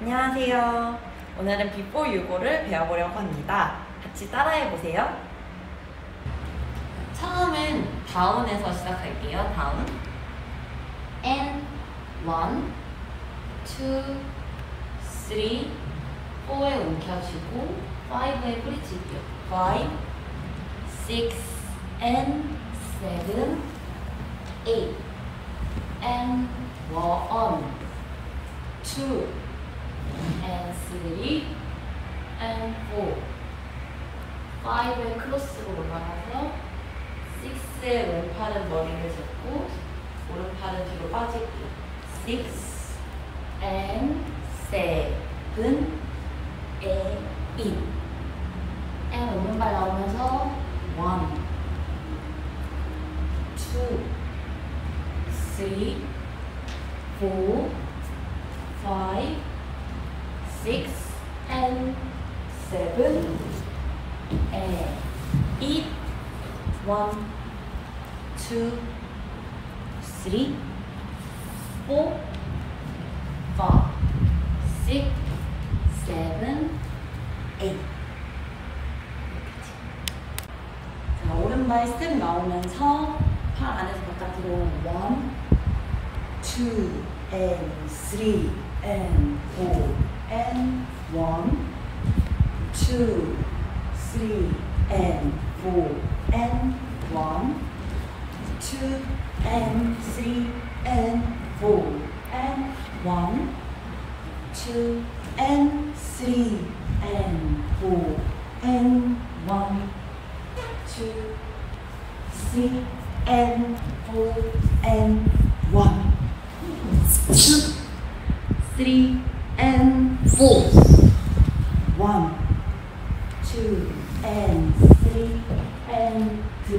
안녕하세요. 오늘은 Before You Go를 배워보려고 합니다. 같이 따라해 보세요. 처음은 down에서 시작할게요. Down. And 1, 2, 3, 4에 움켜쥐고 5에 뿌리칠게요. 5, 6, and 7, 8, and 1, 2, and 3, and 4. 5에 크로스로 올라가서 6의 왼팔은 머리를 잡고 오른팔은 뒤로 빠질게요. 6 and 7 8 and 오른발 나오면서 1 2 3 4 5 6 and 7 and 8 1 2 3 4 5 6 7 8 자, 오른발 스텝 나오면서 팔 안에서 바깥으로 1 2 and 3 and 4 and 1 two, three, and four, and one, two, and three, and four, and one, two, and three, and four, and one, two, three, and four, and one, two, three, and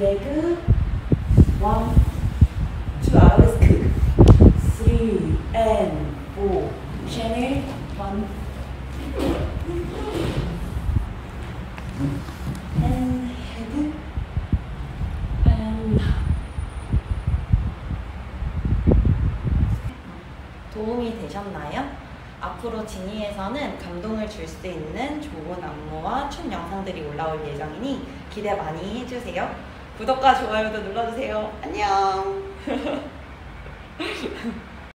and 드래그 1 2 아웃스크. 3 and 4 샤넬 1 and head and 도움이 되셨나요? 앞으로 지니에서는 감동을 줄 수 있는 좋은 안무와 춤 영상들이 올라올 예정이니 기대 많이 해주세요. 구독과 좋아요도 눌러주세요. 안녕!